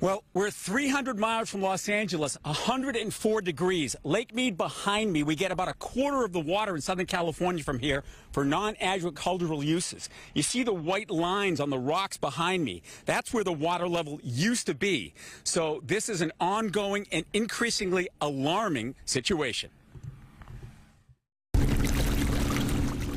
Well, we're 300 miles from Los Angeles, 104 degrees. Lake Mead behind me. We get about a quarter of the water in Southern California from here for non-agricultural uses. You see the white lines on the rocks behind me. That's where the water level used to be. So this is an ongoing and increasingly alarming situation.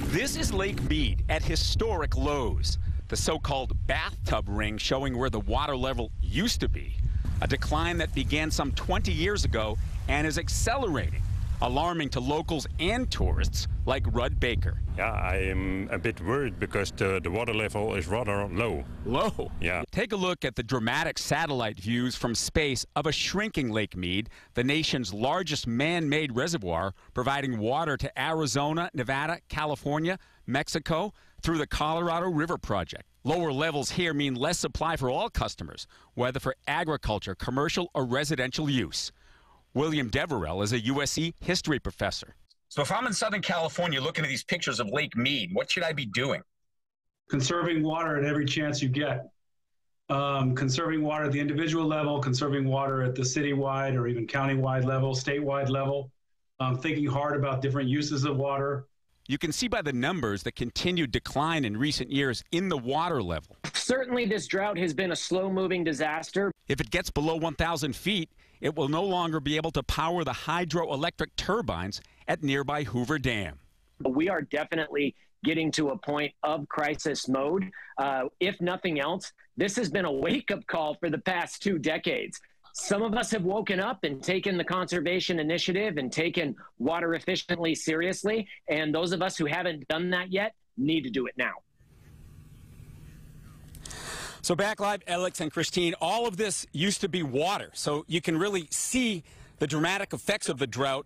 This is Lake Mead at historic lows the so-called bathtub ring showing where the water level used to be, a decline that began some 20 years ago and is accelerating, alarming to locals and tourists like Rudd Baker. Yeah, I am a bit worried because the, the water level is rather low. Low? Yeah. Take a look at the dramatic satellite views from space of a shrinking Lake Mead, the nation's largest man-made reservoir, providing water to Arizona, Nevada, California, Mexico, through the Colorado River Project. Lower levels here mean less supply for all customers, whether for agriculture, commercial, or residential use. William Deverell is a USC history professor. So if I'm in Southern California looking at these pictures of Lake Mead, what should I be doing? Conserving water at every chance you get. Um, conserving water at the individual level, conserving water at the citywide or even countywide level, statewide level. Um, thinking hard about different uses of water, you can see by the numbers the continued decline in recent years in the water level. Certainly, this drought has been a slow moving disaster. If it gets below 1,000 feet, it will no longer be able to power the hydroelectric turbines at nearby Hoover Dam. We are definitely getting to a point of crisis mode. Uh, if nothing else, this has been a wake up call for the past two decades. Some of us have woken up and taken the conservation initiative and taken water efficiently seriously. And those of us who haven't done that yet need to do it now. So back live, Alex and Christine, all of this used to be water. So you can really see the dramatic effects of the drought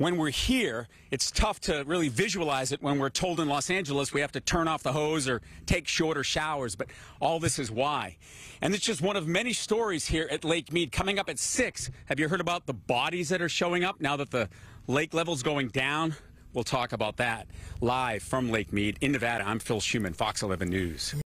when we're here, it's tough to really visualize it when we're told in Los Angeles we have to turn off the hose or take shorter showers, but all this is why. And it's just one of many stories here at Lake Mead. Coming up at 6, have you heard about the bodies that are showing up now that the lake level's going down? We'll talk about that live from Lake Mead in Nevada. I'm Phil Shuman, Fox 11 News.